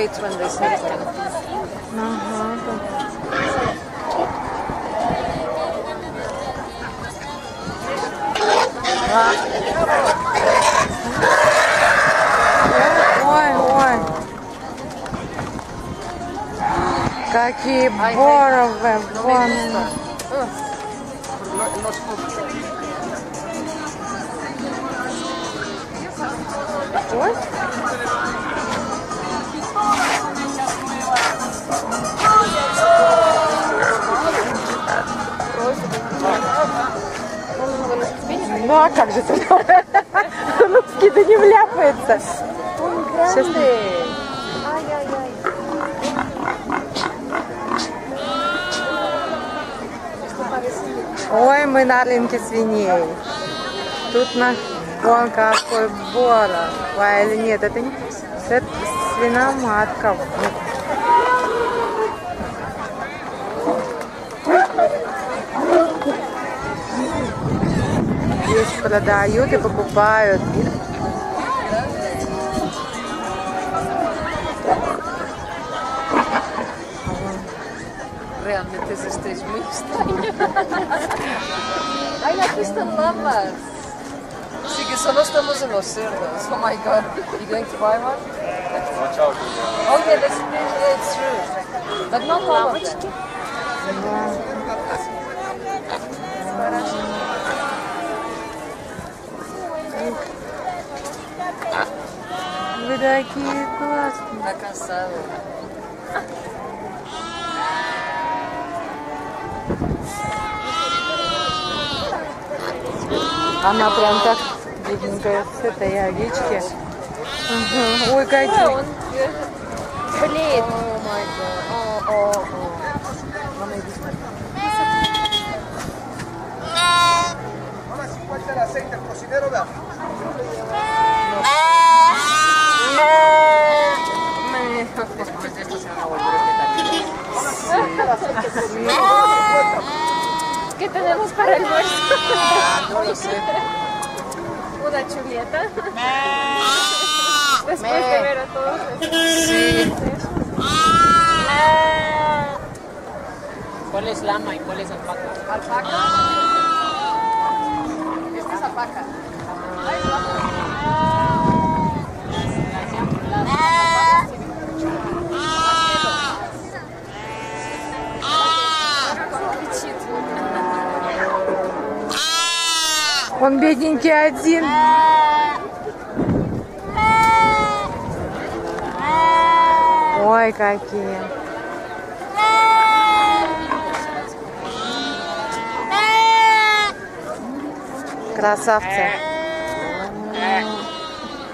hates when they say that. Ага, Ой, ой. Какие боровые, вон. Ой. Ну а как же ты? Ну, да не вляпается. Сейчас Ой, мы на рынке свиней. Тут на вон какой боров. Ой, или нет, это не это свиноматка. продают и покупают. Realmente es este es muy extraño. Ay, aquí están llamas. Sí, que solo estamos en los cerdos. Oh my god. You going to buy one? Watch out. Oh yeah, that's, that's true. But not all of them. Вы такие классные. На красаву. Она прям так бедненькая с этой овечки. Угу. Ой, какие. Ой, он блеет. О, май гад. О, о, о. Мама, иди смотри. Мама, si falta el aceite, el cocinero, vea. Después de esto se van a volver vegetarianos. ¿Qué tenemos para el almuerzo? No lo sé. Una chulieta. Después de ver a todos. Sí. ¿Cuál es lama y cuál es alpaca? ¿Alpaca? Esta es alpaca. Он бедненький один. Ой, какие. Красавцы.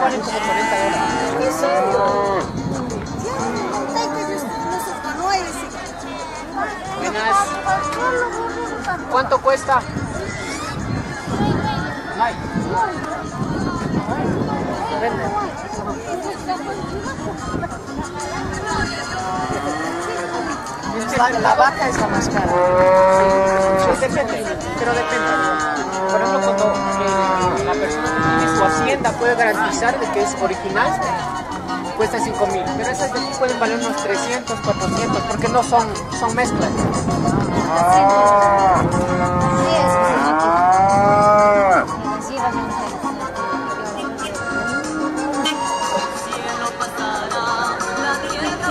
Valen como 40 dólares. Buenas. ¿Cuánto cuesta? Ay. La, la vaca es la más cara. Sí, depende, pero depende. Por ejemplo, cuando la persona que tiene su hacienda puede garantizar de que es original, cuesta 5 mil. Pero esas de aquí pueden valer unos 300, 400, porque no son, son mezclas.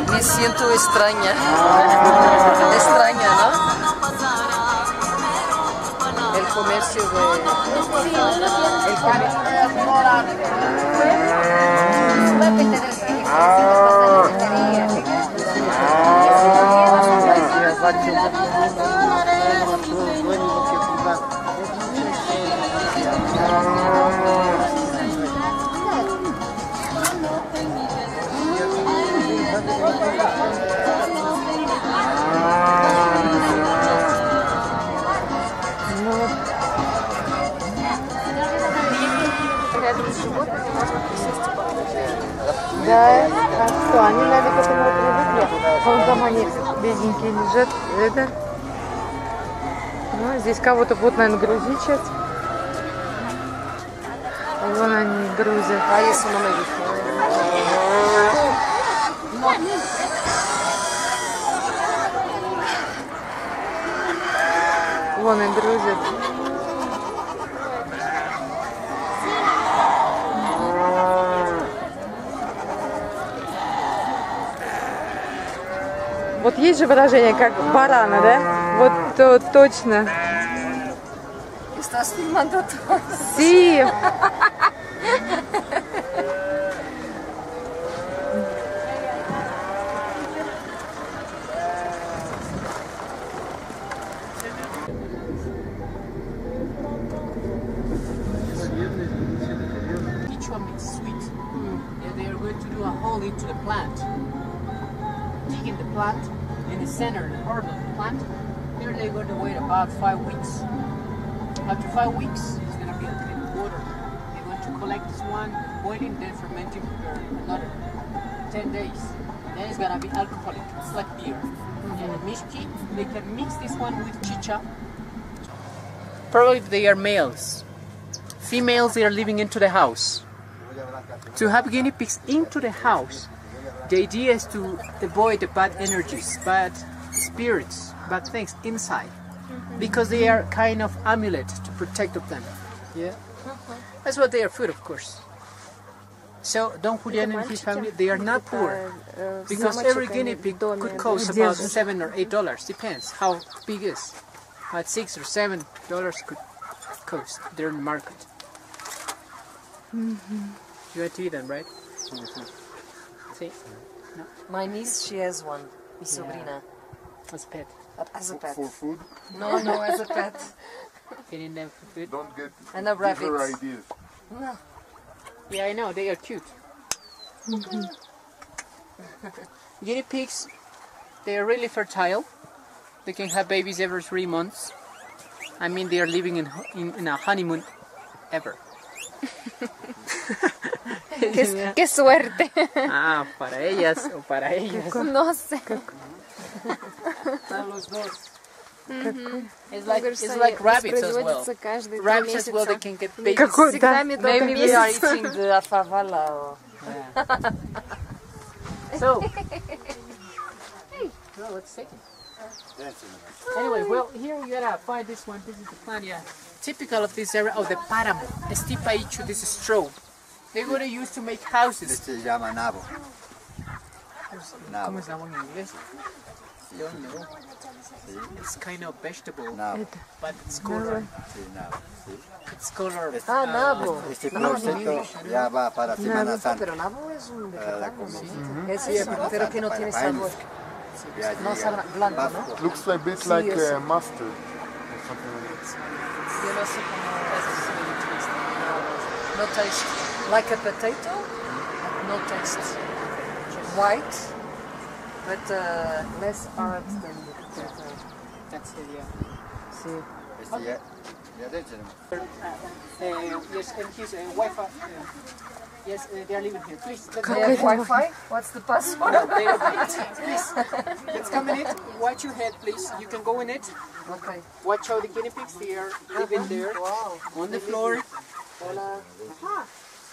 Me siento extraña. Extraña, ¿no? comércio de... El cariño é Súbete de las que se животных можно присесть и поглядеть. Да, а что, они, наверное, к этому привыкли. Вон там они бедненькие лежат, это. Ну, здесь кого-то будут, наверное, грузить сейчас. Вон они грузят. А если мы на них? Вон и грузят. Вот есть же выражение, как барана, да? Вот то, точно. Sí. Each one is sweet. Yeah, they are going to do a hole into the plant. Digging the plant in the center, the heart of the plant. Here they're going to wait about five weeks. After five weeks, it's going to be a clean water. They're going to collect this one, boiling, then fermenting for another 10 days. Then it's going to be alcoholic. It's like beer. And the mm-hmm. mishki, they can mix this one with chicha. Probably they are males. Females, they are living into the house. To have guinea pigs into the house, the idea is to avoid the bad energies, bad spirits, bad things inside, because they are kind of amulet to protect of them. Yeah, that's what they are food, of course. So Don Julian and his family, they are not poor, because every guinea pig could cost about seven or eight dollars, depends how big is. At six or seven dollars could cost there in the market. You want to eat them, right? Mm-hmm. See, My niece, she has one. Mi sobrina. as a pet. As a pet. For food, No, no, as a pet. Feeding them for food. don't get And a bigger rabbit. ideas. Yeah, I know they are cute. Guinea pigs, they are really fertile. They can have babies every three months. I mean, they are living in in, in a honeymoon ever. Qué, qué suerte. Ah, para ellas o para ellos. No sé. Para los dos. It's like it's like rabbits as well. Воспроизводится каждые три Rabbits as well, they месяца. can get babies. Какой, Всегда да. медовый Maybe they are месяц. eating the afavala or... So, well, let's see. Anyway, well, here we gotta find this one. This is the plant, yeah. Typical of this area of the páramo. Estipaichu, this is Straw. They're gonna use to make houses. Se llama nabo. ¿Cómo se llama en inglés? Yo no. It's kind of vegetable, Nabo. but it's color. Sí, nabo. Sí. It's color. Ah, nabo. Este proyecto ya va para Semana Santa. Pero nabo es un Para la vegetal, comida. ¿no? Es eso, pero que no tiene sabor. No llega. sabe blanco, ¿no? Looks a bit like uh, mustard or something like that. Yo no sé cómo No taste. Like a potato, but no taste. White, but uh, less hard than the potato. That's it, yeah. Sí. Este ya, ya de hecho, Uh, yes, and his uh, wife. Uh, yes, uh, they are living here. Please, let's They have Wi-Fi? What's the password? They are- please, let's come in it. Watch your head, please. You can go in it. Okay. Watch how the guinea pigs they are living there Wow. on the floor. Hola.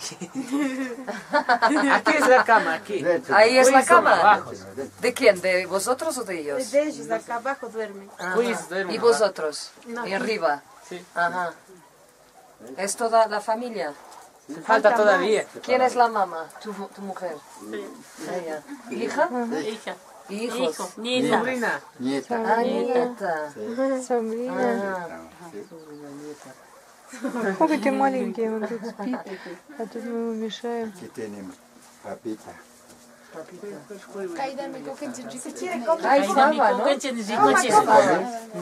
aquí es la cama, aquí. Ahí es la cama. ¿De quién? ¿De vosotros o de ellos? De ellos, acá abajo duermen. ¿Y vosotros? ¿Y arriba? Sí. Ajá. ¿Es toda la familia? Falta todavía. ¿Quién es la mamá? Tu, mujer. Ella. Ah, ¿Hija? Hija. ¿Hijos? Hijo. Nieta. Sobrina. Nieta. Ah, nieta. Sobrina. Ah. Sobrina, nieta. Какой ты маленький, он тут спит. А тут мы ему мешаем. Aquí tenemos papita. Ay, fava, ¿no?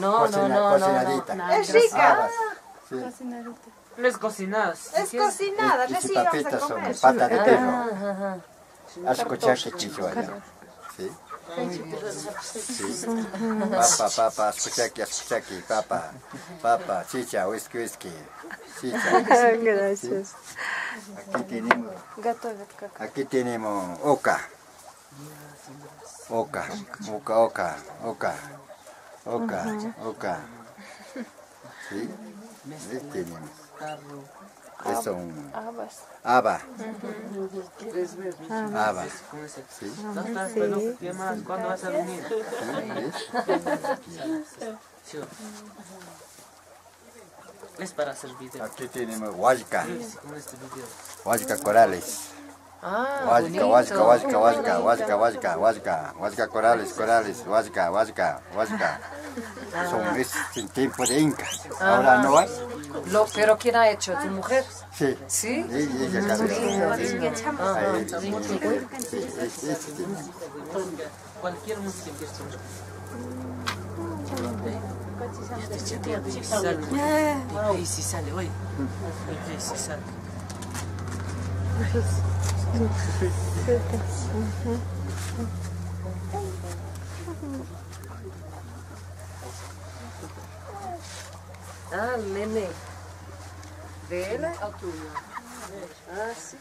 No, no, Cocina- no, no. cocinadita. Es rica. Sí. No es cocinadas. Es cocinada, Y que si sí vamos a papitas son comer. pata de perro. Ajá, ajá. Has escuchado que quiso allá. Sí. Sí. Papa, papa, escuchaki, escuchaki, papa. Papa, chicha, whisky, whisky. Chicha. Gracias. Aquí tenemos, aquí tenemos oca. Oca, oca, oca, oca. Oca, oca. Sí. Ahí tenemos. Es un haba. Haba. Sí. ¿Qué más? ¿Cuándo vas a venir? Sí. Es para hacer video. Aquí tenemos huayca. Con este. Huayca corales. Ah, Huayca, huayca, huayca, huayca, huayca, huayca, huayca, huayca corales, corales, huayca, huayca, huayca. Son es en tiempo de Inca. Ahora no hay. Lo, pero ¿quién ha hecho? ¿Tu mujer? Sí. ¿Sí? Y ella sí, es- Cualquier música que escuches. Si sale. Oye. Ahí sí sale. Ah, Lene. Dele? Altura. Ah, sim.